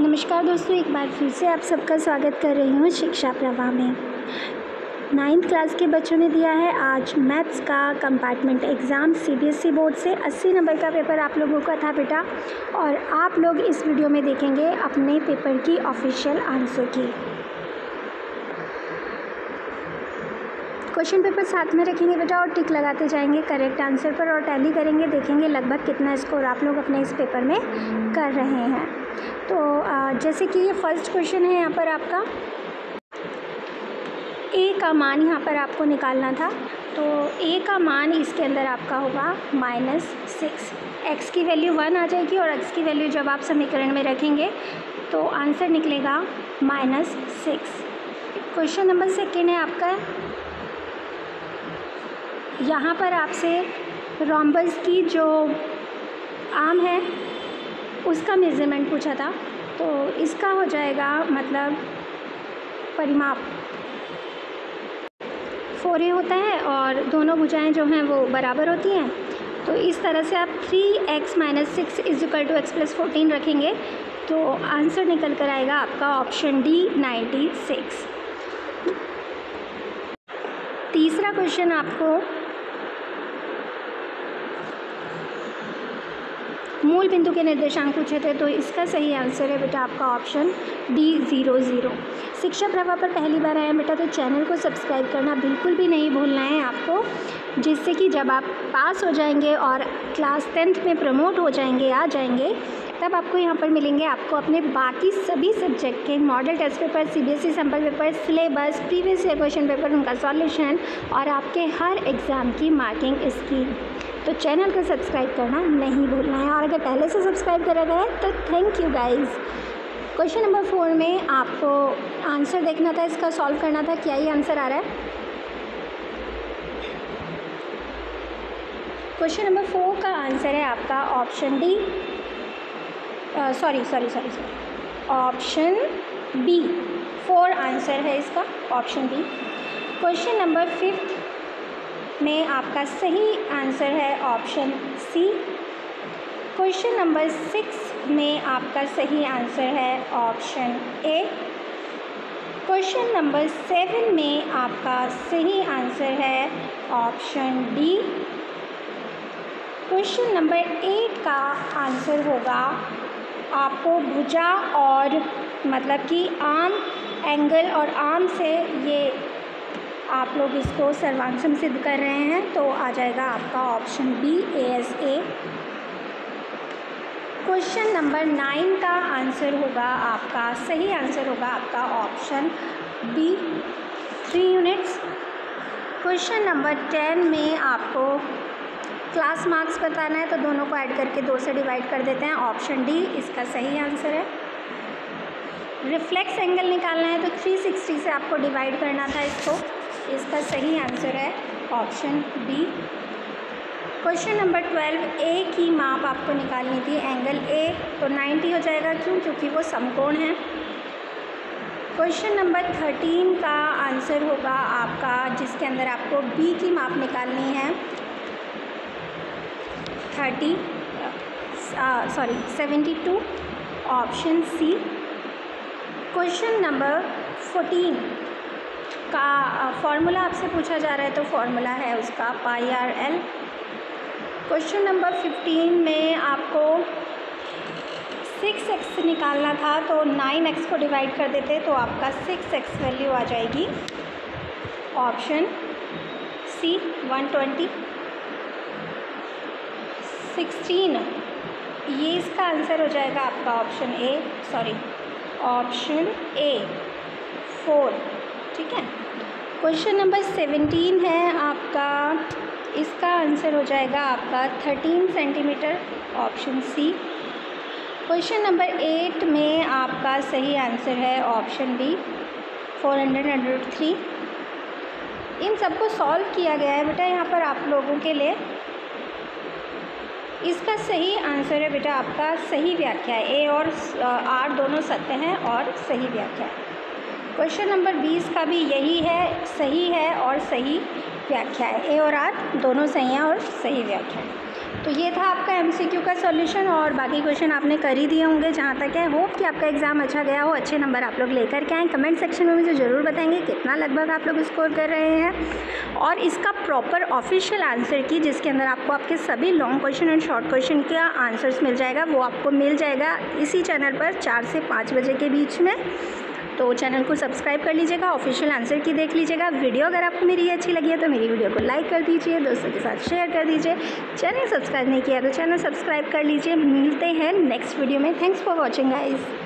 नमस्कार दोस्तों, एक बार फिर से आप सबका स्वागत कर रही हूँ शिक्षा प्रवाह में। नाइन्थ क्लास के बच्चों ने दिया है आज मैथ्स का कंपार्टमेंट एग्ज़ाम सीबीएसई बोर्ड से 80 नंबर का पेपर आप लोगों का था बेटा। और आप लोग इस वीडियो में देखेंगे अपने पेपर की official answer key. Question paper साथ में रखेंगे बेटा और टिक लगाते जाएँगे। करेक्ट आंसर पर और टैली करेंगे। देखेंगे लगभग कितना स्कोर आप लोग अपने इस पेपर में कर रहे हैं। तो जैसे कि ये फ़र्स्ट क्वेश्चन है यहाँ पर आपका। ए का मान यहाँ पर आपको निकालना था। तो ए का मान इसके अंदर आपका होगा माइनस सिक्स एक्स की वैल्यू वन आ जाएगी और एक्स की वैल्यू जब आप समीकरण में रखेंगे तो आंसर निकलेगा minus six question number second है आपका। यहाँ पर आपसे रोम्बस की जो आम है उसका मेज़रमेंट पूछा था। तो इसका हो जाएगा मतलब परिमाप। फोर होता है और दोनों भुजाएँ जो हैं वो बराबर होती हैं। तो इस तरह से आप three X minus six is equal to X plus fourteen रखेंगे तो आंसर निकल कर आएगा आपका ऑप्शन डी नाइन्टी सिक्स तीसरा क्वेश्चन आपको मूल बिंदु के निर्देशांक पूछे थे तो इसका सही आंसर है बेटा आपका ऑप्शन डी ज़ीरो ज़ीरो शिक्षा प्रभाव पर पहली बार आया बेटा तो चैनल को सब्सक्राइब करना बिल्कुल भी नहीं भूलना है आपको, जिससे कि जब आप पास हो जाएँगे और क्लास टेंथ में प्रमोट हो जाएँगे, आ जाएँगे तब आपको यहाँ पर मिलेंगे आपको अपने बाकी सभी सब्जेक्ट के model test paper CBSE sample paper syllabus previous year question paper उनका सॉल्यूशन और आपके हर एग्ज़ाम की मार्किंग स्कीम तो चैनल को सब्सक्राइब करना नहीं भूलना है और अगर पहले से सब्सक्राइब करा गया है तो thank you guys question number four में आपको आंसर देखना था, इसका सॉल्व करना था, क्या ही आंसर आ रहा है? क्वेश्चन नंबर फोर का आंसर है आपका option D sorry sorry sorry sorry option B four answer है इसका option B question number fifth में आपका सही आंसर है option C question number six में आपका सही आंसर है option A question number seven में आपका सही आंसर है option D question number eight का आंसर होगा आपको भुजा और मतलब कि आम एंगल और आम से ये आप लोग इसको सर्वांशम सिद्ध कर रहे हैं तो आ जाएगा आपका option B A S A question number nine का आंसर होगा आपका, सही आंसर होगा आपका option B three units question number ten में आपको क्लास मार्क्स बताना है तो दोनों को ऐड करके दो से डिवाइड कर देते हैं। ऑप्शन डी इसका सही आंसर है। रिफ्लेक्स एंगल निकालना है तो 360 से आपको डिवाइड करना था इसको। इसका सही आंसर है। Option B question number twelve A की माप आपको निकालनी थी। एंगल ए तो 90 हो जाएगा। क्यों? क्योंकि वो समकोण है। क्वेश्चन नंबर थर्टीन का आंसर होगा आपका, जिसके अंदर आपको बी की माप निकालनी है। Thirty sorry seventy two option C question number fourteen का फॉर्मूला आपसे पूछा जा रहा है तो फॉर्मूला है उसका pi R L question number fifteen में आपको सिक्स एक्स निकालना था तो नाइन एक्स को डिवाइड कर देते तो आपका सिक्स एक्स वैल्यू आ जाएगी. Option C one twenty sixteen ये इसका आंसर हो जाएगा आपका option A sorry option A four ठीक है? क्वेश्चन नंबर सेवेंटीन है आपका। इसका आंसर हो जाएगा आपका thirteen centimetre option C question number eight में आपका सही आंसर है option B four hundred hundred three इन सबको सॉल्व किया गया है बेटा यहाँ पर आप लोगों के लिए। इसका सही आंसर है बेटा आपका सही व्याख्या है। ए और आर दोनों सत्य हैं और सही व्याख्या है। क्वेश्चन नंबर बीस का भी यही है, सही है और सही व्याख्या है। ए और आर दोनों सही हैं और सही व्याख्या है। तो ये था आपका एमसीक्यू का सॉल्यूशन और बाकी क्वेश्चन आपने कर ही दिए होंगे। जहाँ तक है होप कि आपका एग्ज़ाम अच्छा गया हो, अच्छे नंबर आप लोग लेकर के आएँ। कमेंट सेक्शन में मुझे ज़रूर बताएँगे कितना लगभग आप लोग स्कोर कर रहे हैं। और इसका प्रॉपर ऑफिशियल आंसर की, जिसके अंदर आपको आपके सभी long question and short question का आंसर्स मिल जाएगा, वो आपको मिल जाएगा इसी चैनल पर चार से पाँच बजे के बीच में। तो चैनल को सब्सक्राइब कर लीजिएगा ऑफिशियल आंसर की देख लीजिएगा। वीडियो अगर आपको मेरी अच्छी लगी है तो मेरी वीडियो को लाइक कर दीजिए, दोस्तों के साथ शेयर कर दीजिए। चैनल सब्सक्राइब नहीं किया तो चैनल सब्सक्राइब कर लीजिए। मिलते हैं नेक्स्ट वीडियो में। Thanks for watching guys